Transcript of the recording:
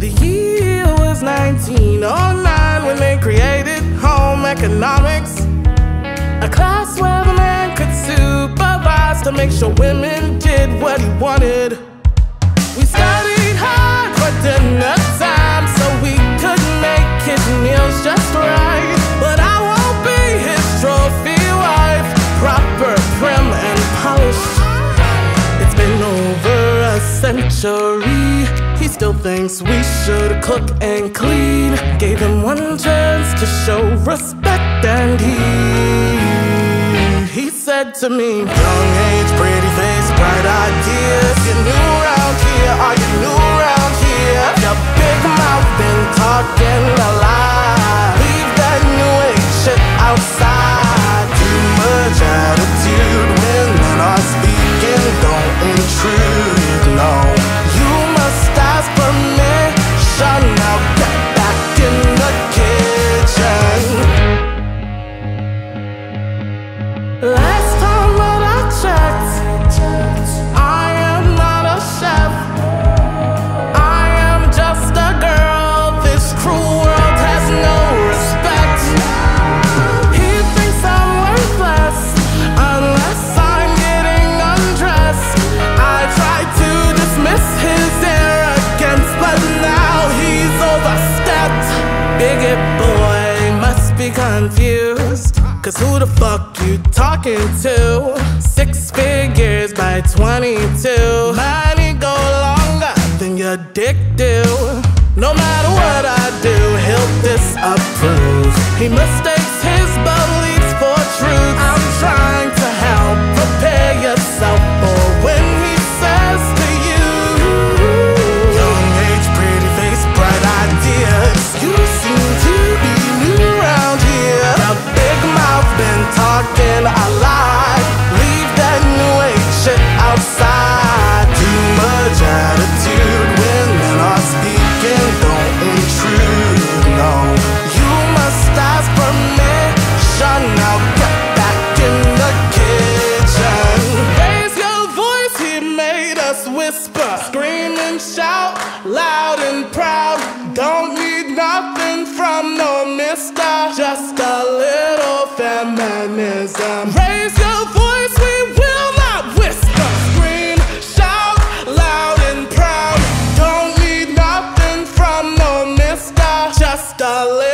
was 1909 when they created home economics. A class where the man could supervise to make sure women did what he wanted. We studied hard for dinner time so we could make his meals just right. But I won't be his trophy wife, proper, prim, and polished. It's been over a century. He still thinks we should cook and clean. Gave him one chance to show respect, and he he said to me, Young age, pretty face, bright ideas. You new around here, are you new around here? Your big mouth been talking a Last time I checked, I am not a chef. I am just a girl. This cruel world has no respect. He thinks I'm worthless unless I'm getting undressed. I tried to dismiss his arrogance, but now he's overstepped. Bigot boy must be confused. Cause who the fuck you talking to? Six figures by 22. Money go longer than your dick do. No matter what I do, he'll disapprove. He mistakes Just whisper, scream and shout, loud and proud. Don't need nothing from no mister, just a little feminism. Raise your voice, we will not whisper. Scream, shout, loud and proud. Don't need nothing from no mister, just a little.